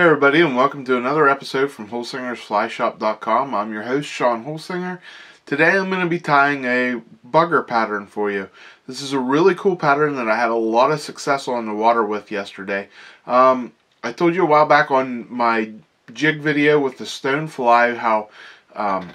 Hey everybody and welcome to another episode from HolsingersFlyShop.com. I'm your host Shawn Holsinger. Today I'm going to be tying a bugger pattern for you. This is a really cool pattern that I had a lot of success on the water with yesterday. Um, I told you a while back on my jig video with the stone fly how um,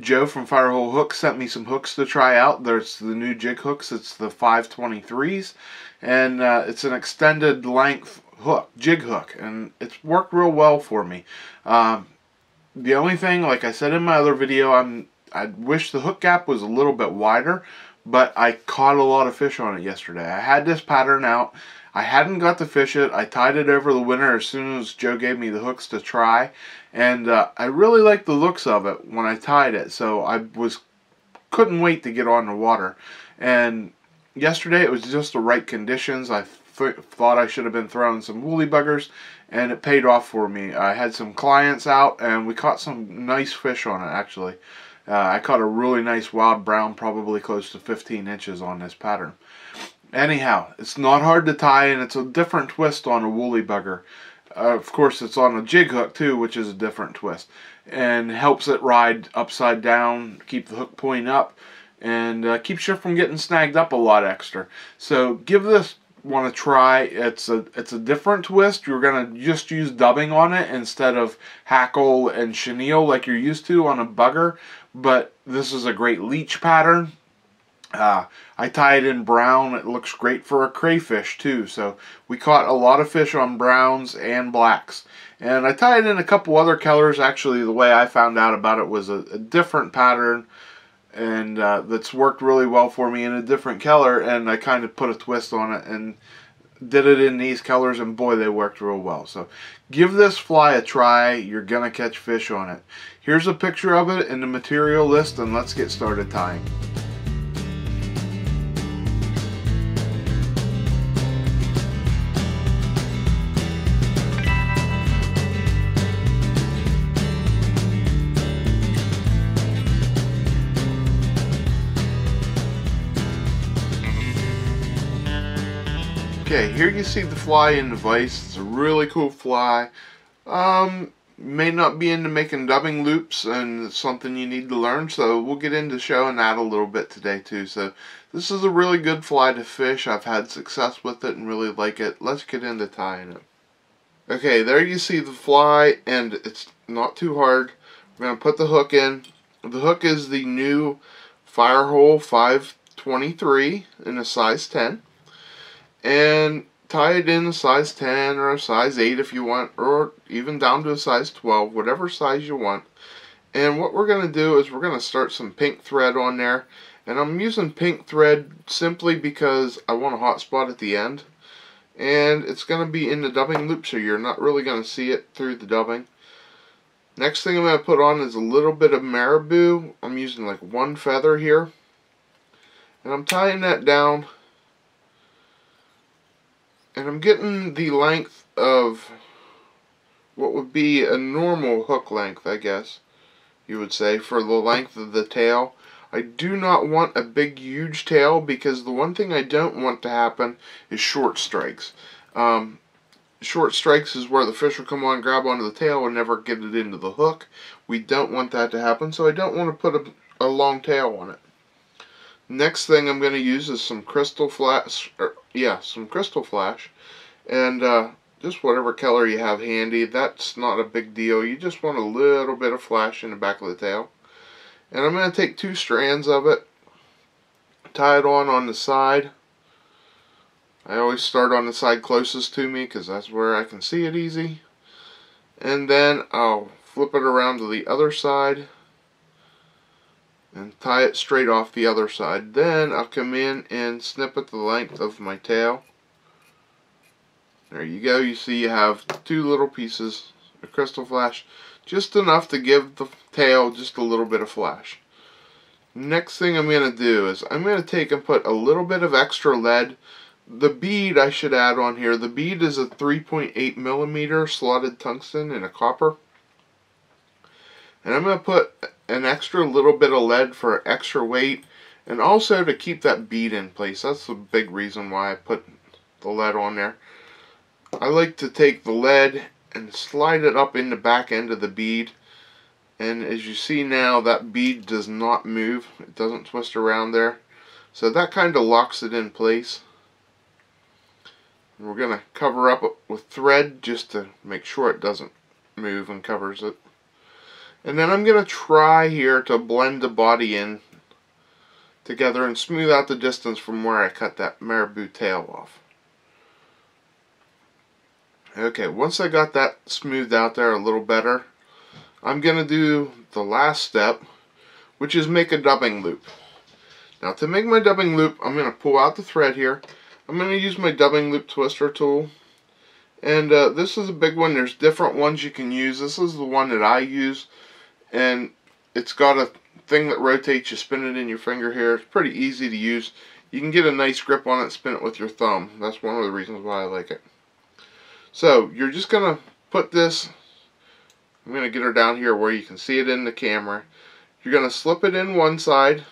Joe from Firehole Hooks sent me some hooks to try out. There's the new jig hooks. It's the 523s and uh, it's an extended length hook, jig hook, and it's worked real well for me. Um, the only thing, like I said in my other video, I'm I wish the hook gap was a little bit wider, but I caught a lot of fish on it yesterday. I had this pattern out. I hadn't got to fish it. I tied it over the winter as soon as Joe gave me the hooks to try, and uh, I really liked the looks of it when I tied it. So I was couldn't wait to get on the water, and yesterday it was just the right conditions. I th thought I should have been throwing some woolly buggers, and it paid off for me. I had some clients out, and we caught some nice fish on it, actually. Uh, I caught a really nice wild brown, probably close to 15 inches on this pattern. Anyhow, it's not hard to tie, and it's a different twist on a woolly bugger. Uh, of course, it's on a jig hook, too, which is a different twist. And helps it ride upside down, keep the hook point up, and uh, keeps you from getting snagged up a lot extra. So give this want to try. It's a it's a different twist. You're gonna just use dubbing on it instead of hackle and chenille like you're used to on a bugger. But this is a great leech pattern. Uh, I tie it in brown. It looks great for a crayfish too. So we caught a lot of fish on browns and blacks. And I tied it in a couple other colors. Actually, the way I found out about it was a, a different pattern and uh, that's worked really well for me in a different color and I kind of put a twist on it and did it in these colors and boy they worked real well. So give this fly a try. You're gonna catch fish on it. Here's a picture of it in the material list and let's get started tying here you see the fly in the vise. It's a really cool fly. Um, may not be into making dubbing loops and it's something you need to learn so we'll get into showing that a little bit today too. So this is a really good fly to fish. I've had success with it and really like it. Let's get into tying it. Okay there you see the fly and it's not too hard. We're to put the hook in. The hook is the new Firehole 523 in a size 10 and tie it in a size 10 or a size 8 if you want or even down to a size 12 whatever size you want. And what we're going to do is we're going to start some pink thread on there. And I'm using pink thread simply because I want a hot spot at the end. And it's going to be in the dubbing loop so you're not really going to see it through the dubbing. Next thing I'm going to put on is a little bit of marabou. I'm using like one feather here. And I'm tying that down and I'm getting the length of what would be a normal hook length, I guess you would say, for the length of the tail. I do not want a big, huge tail because the one thing I don't want to happen is short strikes. Um, short strikes is where the fish will come on, grab onto the tail, and never get it into the hook. We don't want that to happen, so I don't want to put a, a long tail on it. Next thing I'm going to use is some Krystal Flash, or, yeah, some Krystal Flash, and uh, just whatever color you have handy. That's not a big deal. You just want a little bit of flash in the back of the tail. And I'm going to take two strands of it, tie it on on the side. I always start on the side closest to me because that's where I can see it easy. And then I'll flip it around to the other side and tie it straight off the other side. Then I'll come in and snip at the length of my tail. There you go. You see you have two little pieces of Krystal Flash. Just enough to give the tail just a little bit of flash. Next thing I'm going to do is I'm going to take and put a little bit of extra lead. The bead I should add on here. The bead is a 3.8 millimeter slotted tungsten in a copper. And I'm going to put an extra little bit of lead for extra weight and also to keep that bead in place. That's the big reason why I put the lead on there. I like to take the lead and slide it up in the back end of the bead. And as you see now, that bead does not move. It doesn't twist around there. So that kind of locks it in place. We're going to cover up with thread just to make sure it doesn't move and covers it. And then I'm going to try here to blend the body in together and smooth out the distance from where I cut that marabou tail off. Okay, once I got that smoothed out there a little better, I'm going to do the last step, which is make a dubbing loop. Now to make my dubbing loop, I'm going to pull out the thread here. I'm going to use my dubbing loop twister tool. And uh, this is a big one. There's different ones you can use. This is the one that I use. And it's got a thing that rotates. You spin it in your finger here. It's pretty easy to use. You can get a nice grip on it spin it with your thumb. That's one of the reasons why I like it. So you're just going to put this, I'm going to get her down here where you can see it in the camera. You're going to slip it in one side,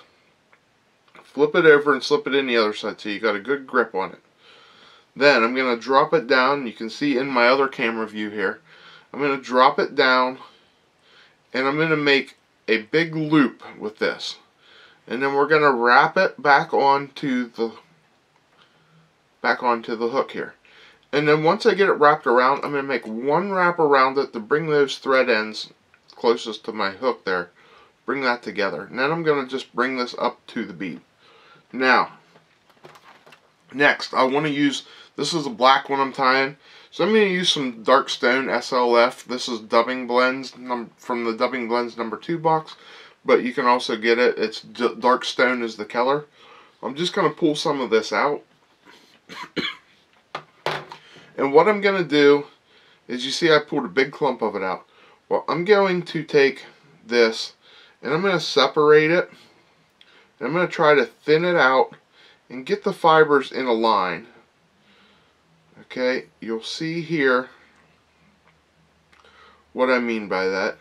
flip it over and slip it in the other side so you got a good grip on it. Then I'm going to drop it down. You can see in my other camera view here. I'm going to drop it down and I'm going to make a big loop with this. And then we're going to wrap it back onto the back onto the hook here. And then once I get it wrapped around, I'm going to make one wrap around it to bring those thread ends closest to my hook there. Bring that together. And then I'm going to just bring this up to the bead. Now, next, I want to use, this is a black one I'm tying. So I'm going to use some Dark Stone SLF. This is Dubbing Blends from the Dubbing Blends number 2 box. But you can also get it. It's Dark Stone is the color. I'm just going to pull some of this out. And what I'm going to do is you see I pulled a big clump of it out. Well, I'm going to take this and I'm going to separate it. And I'm going to try to thin it out and get the fibers in a line. Okay, you'll see here what I mean by that.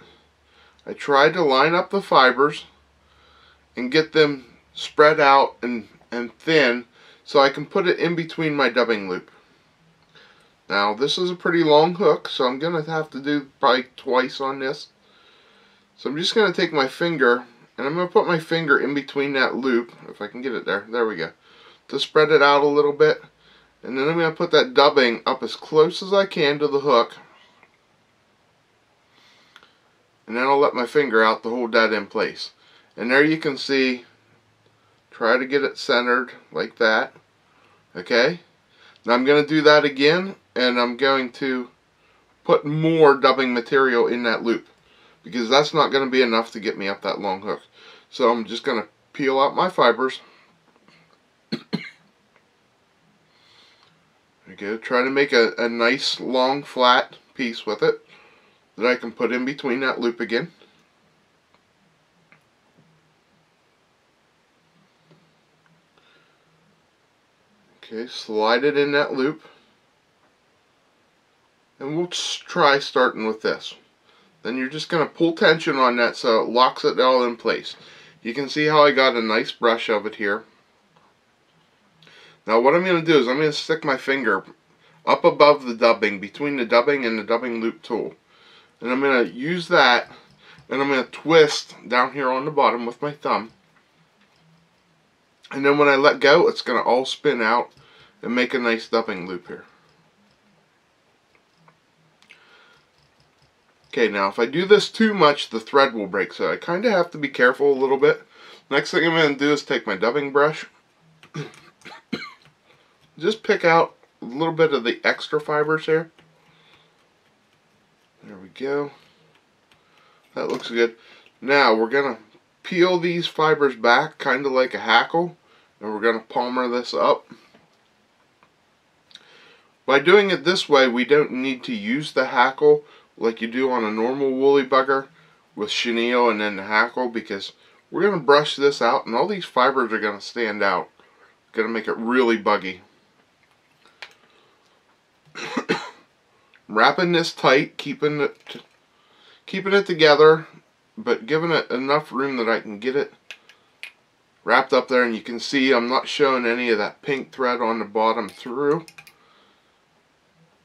I tried to line up the fibers and get them spread out and, and thin so I can put it in between my dubbing loop. Now this is a pretty long hook so I'm going to have to do probably twice on this. So I'm just going to take my finger and I'm going to put my finger in between that loop if I can get it there. There we go. To spread it out a little bit. And then I'm going to put that dubbing up as close as I can to the hook. And then I'll let my finger out to hold that in place. And there you can see, try to get it centered like that. Okay? Now I'm going to do that again and I'm going to put more dubbing material in that loop because that's not going to be enough to get me up that long hook. So I'm just going to peel out my fibers. Go. Try to make a, a nice long flat piece with it that I can put in between that loop again. Okay, slide it in that loop. And we'll try starting with this. Then you're just going to pull tension on that so it locks it all in place. You can see how I got a nice brush of it here. Now what I'm going to do is I'm going to stick my finger up above the dubbing, between the dubbing and the dubbing loop tool. And I'm going to use that and I'm going to twist down here on the bottom with my thumb. And then when I let go, it's going to all spin out and make a nice dubbing loop here. Okay, now if I do this too much, the thread will break, so I kind of have to be careful a little bit. Next thing I'm going to do is take my dubbing brush, just pick out a little bit of the extra fibers here. There we go. That looks good. Now we're going to peel these fibers back, kind of like a hackle, and we're going to palmer this up. By doing it this way, we don't need to use the hackle like you do on a normal woolly bugger with chenille and then the hackle because we're going to brush this out and all these fibers are going to stand out. Going to make it really buggy. Wrapping this tight, keeping it keeping it together, but giving it enough room that I can get it wrapped up there and you can see I'm not showing any of that pink thread on the bottom through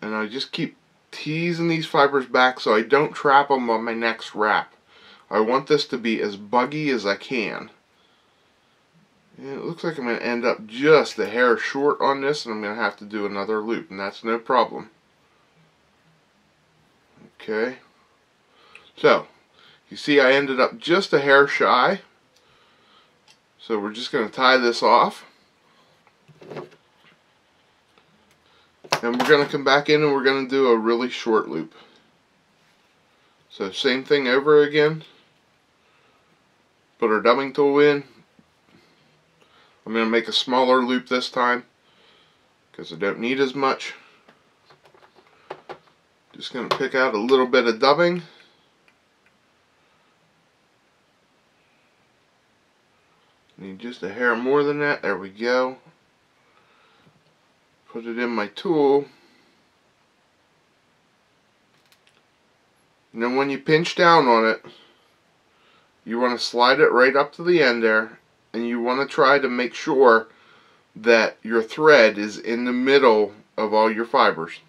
and I just keep teasing these fibers back so I don't trap them on my next wrap. I want this to be as buggy as I can. And it looks like I'm going to end up just a hair short on this and I'm going to have to do another loop and that's no problem. Okay. So, you see I ended up just a hair shy. So we're just going to tie this off. And we're going to come back in and we're going to do a really short loop. So same thing over again. Put our dubbing tool in. I'm going to make a smaller loop this time because I don't need as much. Just going to pick out a little bit of dubbing. Need just a hair more than that. There we go put it in my tool and then when you pinch down on it you want to slide it right up to the end there and you want to try to make sure that your thread is in the middle of all your fibers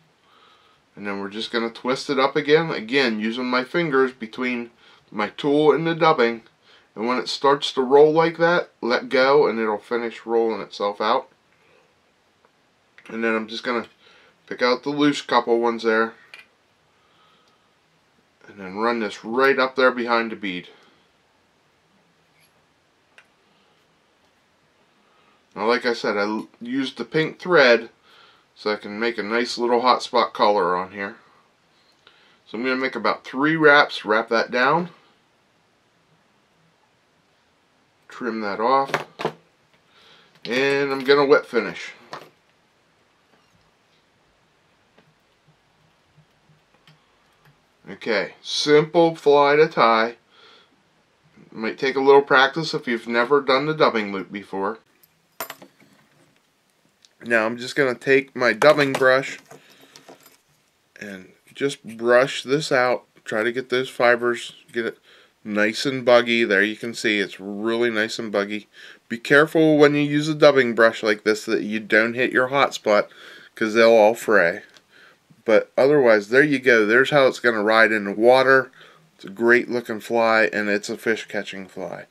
and then we're just going to twist it up again again using my fingers between my tool and the dubbing and when it starts to roll like that let go and it'll finish rolling itself out and then I'm just going to pick out the loose couple ones there. And then run this right up there behind the bead. Now like I said, I used the pink thread so I can make a nice little hot spot color on here. So I'm going to make about three wraps, wrap that down. Trim that off. And I'm going to wet finish. Okay, simple fly to tie. Might take a little practice if you've never done the dubbing loop before. Now I'm just going to take my dubbing brush and just brush this out. Try to get those fibers, get it nice and buggy. There you can see it's really nice and buggy. Be careful when you use a dubbing brush like this that you don't hit your hot spot because they'll all fray. But otherwise, there you go. There's how it's going to ride in the water. It's a great looking fly, and it's a fish catching fly.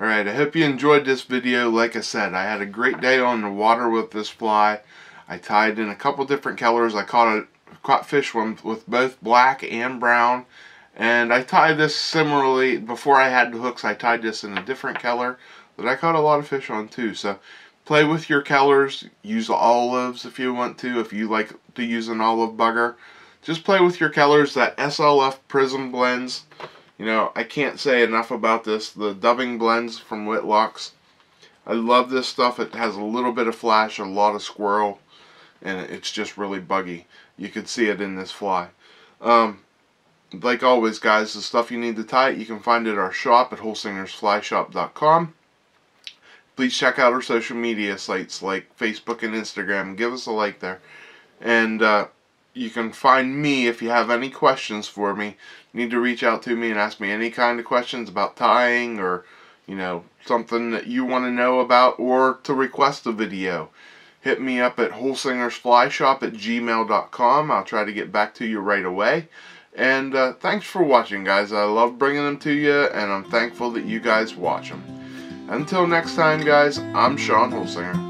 Alright, I hope you enjoyed this video. Like I said, I had a great day on the water with this fly. I tied in a couple different colors. I caught a caught fish one with both black and brown. And I tied this similarly, before I had the hooks, I tied this in a different color that I caught a lot of fish on too. So Play with your colors. Use olives if you want to, if you like to use an olive bugger. Just play with your colors. That SLF Prism blends. You know, I can't say enough about this. The dubbing blends from Whitlock's. I love this stuff. It has a little bit of flash, a lot of squirrel, and it's just really buggy. You can see it in this fly. Um, like always, guys, the stuff you need to tie it, you can find at our shop at holsingersflyshop.com please check out our social media sites like Facebook and Instagram. Give us a like there. And uh, you can find me if you have any questions for me. You need to reach out to me and ask me any kind of questions about tying or, you know, something that you want to know about or to request a video. Hit me up at holsingersflyshop at gmail.com. I'll try to get back to you right away. And uh, thanks for watching, guys. I love bringing them to you, and I'm thankful that you guys watch them. Until next time, guys, I'm Shawn Holsinger.